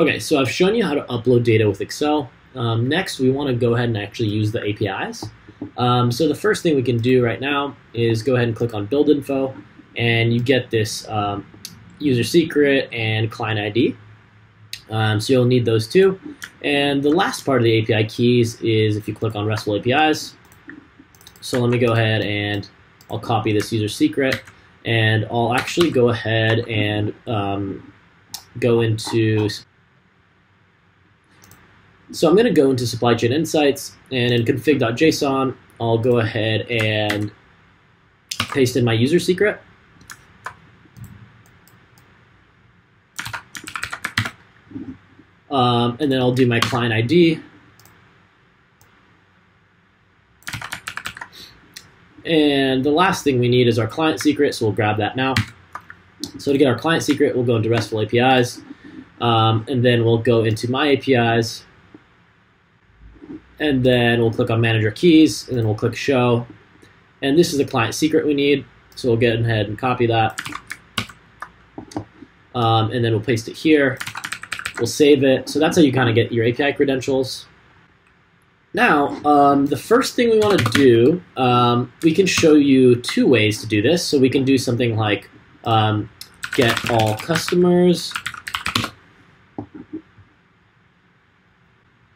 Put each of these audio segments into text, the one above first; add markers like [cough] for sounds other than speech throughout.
Okay, so I've shown you how to upload data with Excel. Um, next, we want to go ahead and actually use the APIs. Um, so the first thing we can do right now is go ahead and click on Build Info, and you get this um, user secret and client ID. Um, so you'll need those two. And the last part of the API keys is if you click on RESTful APIs. So let me go ahead and I'll copy this user secret, and I'll actually go ahead and um, go into so I'm going to go into supply chain insights and in config.json, I'll go ahead and paste in my user secret. Um, and then I'll do my client ID. And the last thing we need is our client secret, so we'll grab that now. So to get our client secret, we'll go into RESTful APIs, um, and then we'll go into my APIs, and then we'll click on Manager Keys, and then we'll click Show. And this is the client secret we need, so we'll get ahead and copy that. Um, and then we'll paste it here. We'll save it. So that's how you kind of get your API credentials. Now, um, the first thing we want to do, um, we can show you two ways to do this. So we can do something like um, get all customers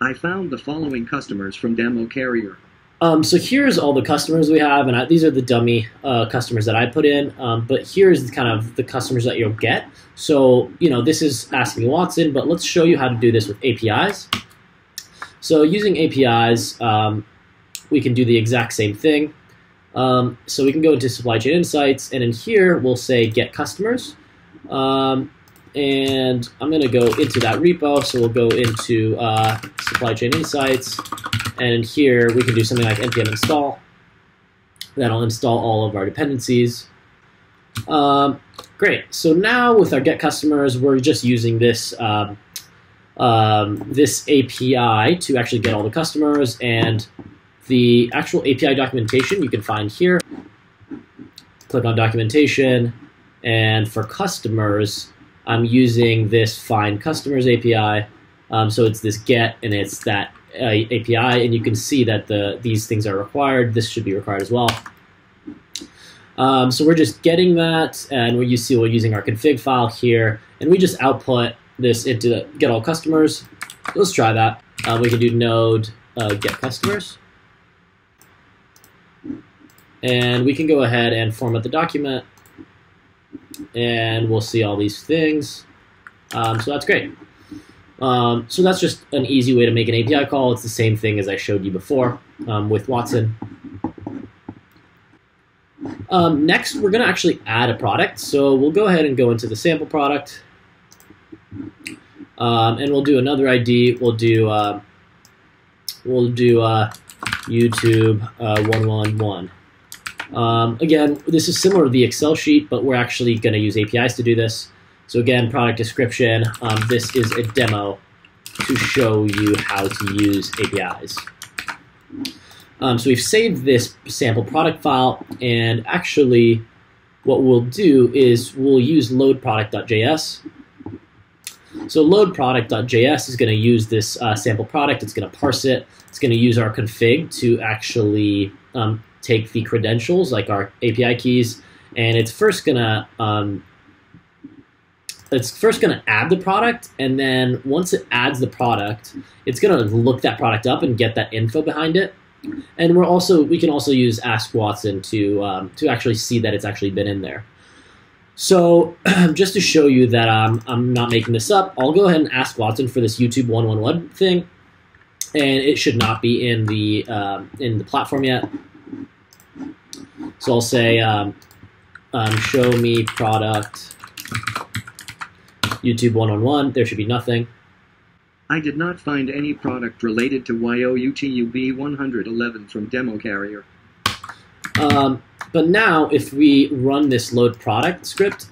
I found the following customers from Demo Carrier. Um, so here's all the customers we have, and I, these are the dummy uh, customers that I put in. Um, but here's kind of the customers that you'll get. So you know this is Ask Me Watson, but let's show you how to do this with APIs. So using APIs, um, we can do the exact same thing. Um, so we can go into Supply Chain Insights, and in here we'll say Get Customers. Um, and I'm going to go into that repo. So we'll go into uh, supply chain insights, and here we can do something like npm install. That'll install all of our dependencies. Um, great. So now with our get customers, we're just using this um, um, this API to actually get all the customers, and the actual API documentation you can find here. Click on documentation, and for customers, I'm using this find customers API. Um, so it's this get and it's that uh, API, and you can see that the these things are required. This should be required as well. Um, so we're just getting that, and we you see we're using our config file here, and we just output this into get all customers. Let's try that. Uh, we can do node uh, get customers, and we can go ahead and format the document and we'll see all these things. Um, so that's great. Um, so that's just an easy way to make an API call. It's the same thing as I showed you before um, with Watson. Um, next, we're going to actually add a product. So we'll go ahead and go into the sample product. Um, and we'll do another ID. We'll do uh, we'll do uh, YouTube uh, 111. Um, again, this is similar to the Excel sheet, but we're actually going to use APIs to do this. So again, product description, um, this is a demo to show you how to use APIs. Um, so we've saved this sample product file, and actually what we'll do is we'll use loadproduct.js. So loadproduct.js is going to use this uh, sample product. It's going to parse it. It's going to use our config to actually um, take the credentials, like our API keys, and it's first gonna um, it's first gonna add the product, and then once it adds the product, it's gonna look that product up and get that info behind it. And we're also we can also use Ask Watson to um, to actually see that it's actually been in there. So [clears throat] just to show you that um, I'm not making this up, I'll go ahead and ask Watson for this YouTube 111 thing, and it should not be in the um, in the platform yet. So I'll say, um, um, show me product YouTube one-on-one. There should be nothing. I did not find any product related to YOUTUB 111 from Demo Carrier. Um, but now, if we run this load product script,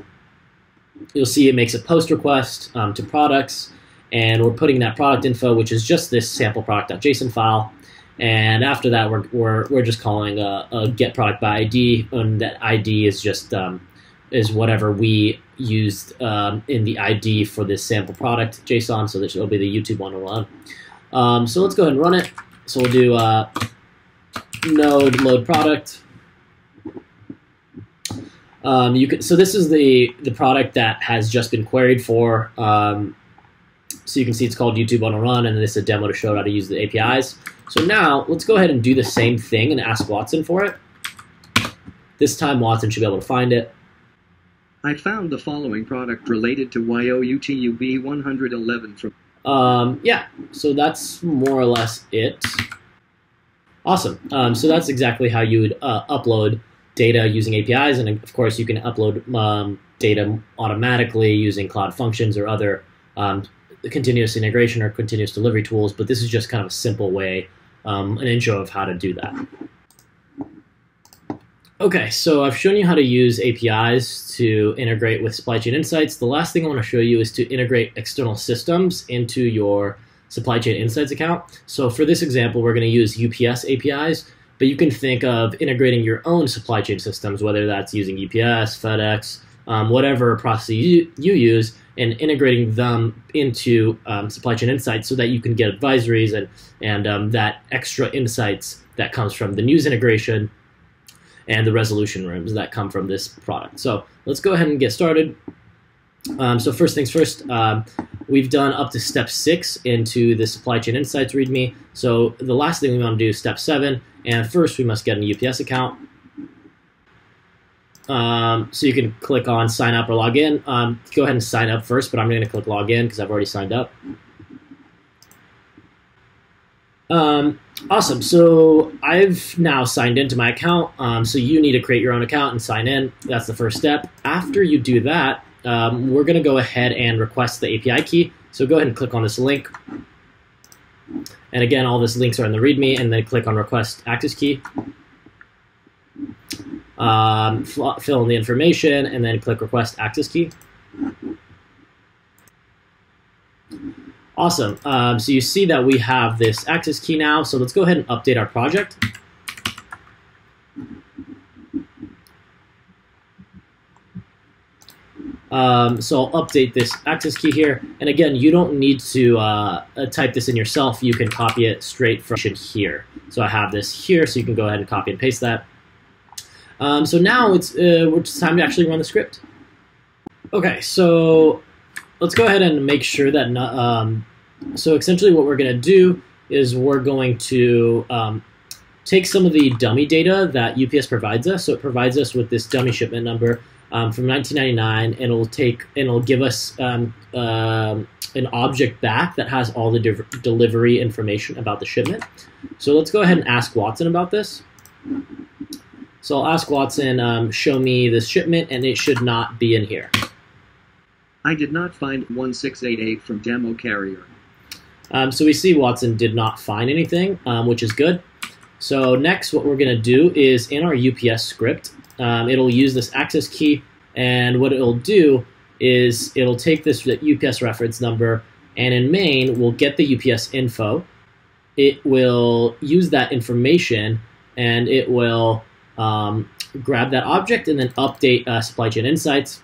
you'll see it makes a post request um, to products, and we're putting that product info, which is just this sample product.json file, and after that, we're, we're, we're just calling a, a, get product by ID, and that ID is just um, is whatever we used um, in the ID for this sample product JSON. So this will be the YouTube 101. Um, so let's go ahead and run it. So we'll do uh, node load product. Um, you can, so this is the the product that has just been queried for. Um, so you can see it's called YouTube 101, and this is a demo to show how to use the APIs. So now let's go ahead and do the same thing and ask Watson for it. This time Watson should be able to find it. I found the following product related to YOUTUB 111 from. Um, yeah, so that's more or less it. Awesome. Um, so that's exactly how you would uh, upload data using APIs, and of course you can upload um, data automatically using Cloud Functions or other um, continuous integration or continuous delivery tools. But this is just kind of a simple way, um, an intro of how to do that. Okay, so I've shown you how to use APIs to integrate with Supply Chain Insights. The last thing I want to show you is to integrate external systems into your Supply Chain Insights account. So for this example, we're going to use UPS APIs, but you can think of integrating your own supply chain systems, whether that's using UPS, FedEx, um, whatever process you, you, use, and integrating them into um, Supply Chain Insights so that you can get advisories and, and um, that extra insights that comes from the news integration and the resolution rooms that come from this product. So let's go ahead and get started. Um, so first things first, um, we've done up to step six into the supply chain insights README. So the last thing we want to do is step seven, and first we must get an UPS account. Um, so you can click on sign up or log in. Um, go ahead and sign up first, but I'm going to click log in because I've already signed up. Um, awesome. So I've now signed into my account. Um, so you need to create your own account and sign in. That's the first step. After you do that, um, we're going to go ahead and request the API key. So go ahead and click on this link. And again, all these links are in the README, and then click on request access key. Um, fill in the information, and then click request access key. Awesome. Um, so you see that we have this access key now. So let's go ahead and update our project. Um, so I'll update this access key here. And again, you don't need to uh, uh type this in yourself. You can copy it straight from here. So I have this here, so you can go ahead and copy and paste that. Um, so now it's, uh, it's time to actually run the script. Okay, so let's go ahead and make sure that, not, um, so essentially what we're going to do is we're going to um, take some of the dummy data that UPS provides us. So it provides us with this dummy shipment number um, from 1999, and it'll take and it'll give us um, uh, an object back that has all the de delivery information about the shipment. So let's go ahead and ask Watson about this. So I'll ask Watson, um, show me this shipment, and it should not be in here. I did not find 1688 from demo carrier. Um, so we see Watson did not find anything, um, which is good. So next, what we're going to do is in our UPS script, um, it'll use this access key, and what it'll do is it'll take this UPS reference number, and in main, we'll get the UPS info. It will use that information, and it will um, grab that object and then update uh, supply chain insights.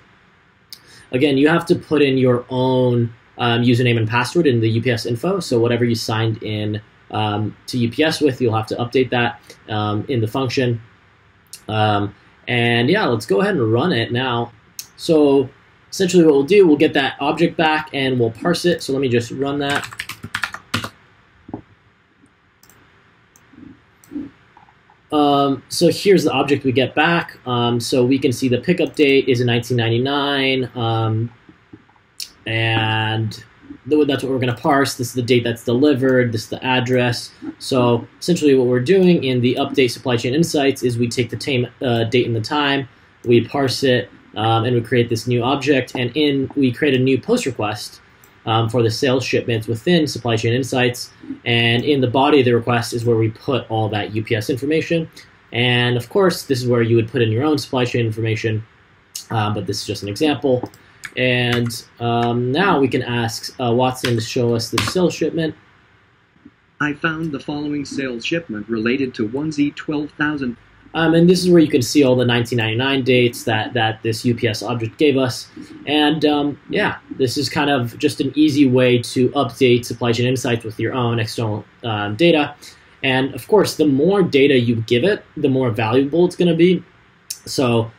Again, you have to put in your own um, username and password in the UPS info. So whatever you signed in um, to UPS with, you'll have to update that um, in the function. Um, and yeah, let's go ahead and run it now. So essentially what we'll do, we'll get that object back and we'll parse it. So let me just run that. Um, so here's the object we get back. Um, so we can see the pickup date is in 1999, um, and that's what we're going to parse. This is the date that's delivered. This is the address. So essentially, what we're doing in the update supply chain insights is we take the time, uh, date and the time, we parse it, um, and we create this new object. And in we create a new post request um, for the sales shipments within Supply Chain Insights. And in the body of the request is where we put all that UPS information. And of course, this is where you would put in your own supply chain information, uh, but this is just an example. And um, now we can ask uh, Watson to show us the sales shipment. I found the following sales shipment related to 1Z 12000. Um, and this is where you can see all the 1999 dates that, that this UPS object gave us. And um, yeah, this is kind of just an easy way to update supply chain insights with your own external um, data. And of course, the more data you give it, the more valuable it's going to be. So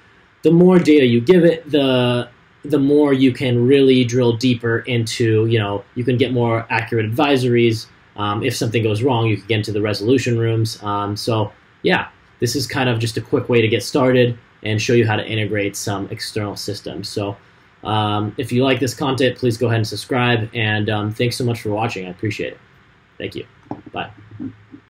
the more data you give it, the the more you can really drill deeper into, you know, you can get more accurate advisories. Um, if something goes wrong, you can get into the resolution rooms. Um, so yeah, this is kind of just a quick way to get started and show you how to integrate some external systems. So um, if you like this content, please go ahead and subscribe. And um, thanks so much for watching. I appreciate it. Thank you. Bye.